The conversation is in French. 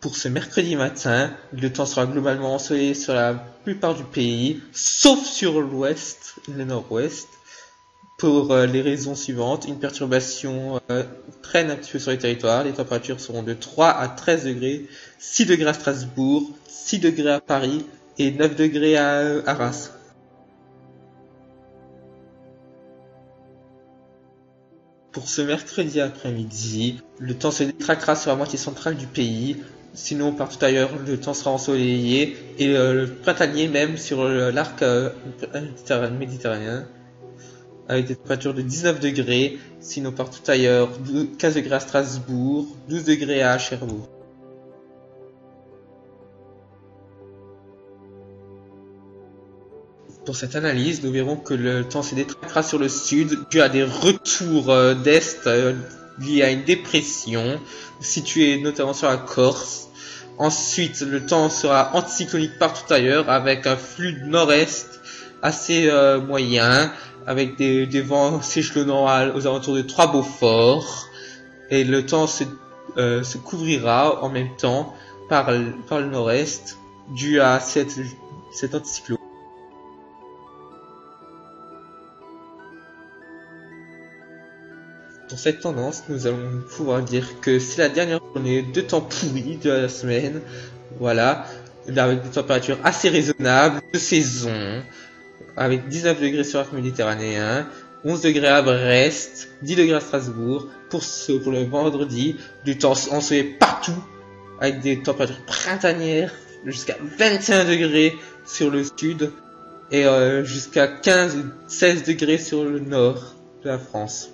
Pour ce mercredi matin, le temps sera globalement ensoleillé sur la plupart du pays, sauf sur l'ouest, le nord-ouest, pour euh, les raisons suivantes. Une perturbation euh, traîne un petit peu sur les territoires. Les températures seront de 3 à 13 degrés, 6 degrés à Strasbourg, 6 degrés à Paris et 9 degrés à euh, Arras. Pour ce mercredi après-midi, le temps se détraquera sur la moitié centrale du pays. Sinon, partout ailleurs, le temps sera ensoleillé et euh, le printanier même sur euh, l'arc euh, méditerranéen avec des températures de 19 degrés. Sinon, partout ailleurs, 12 15 degrés à Strasbourg, 12 degrés à Cherbourg. Pour cette analyse, nous verrons que le temps se détraquera sur le sud dû à des retours euh, d'est euh, liés à une dépression située notamment sur la Corse. Ensuite, le temps sera anticyclonique partout ailleurs avec un flux de nord-est assez euh, moyen avec des, des vents s'échelonnant aux alentours de trois Beaufort et le temps se, euh, se couvrira en même temps par, par le nord-est dû à cette, cet anticyclone. Pour cette tendance, nous allons pouvoir dire que c'est la dernière journée de temps pourri de la semaine. Voilà. Avec des températures assez raisonnables, de saison. Avec 19 degrés sur l'arc méditerranéen, 11 degrés à Brest, 10 degrés à Strasbourg. Pour le vendredi, du temps ensoleillé partout. Avec des températures printanières jusqu'à 21 degrés sur le sud. Et euh, jusqu'à 15 16 degrés sur le nord de la France.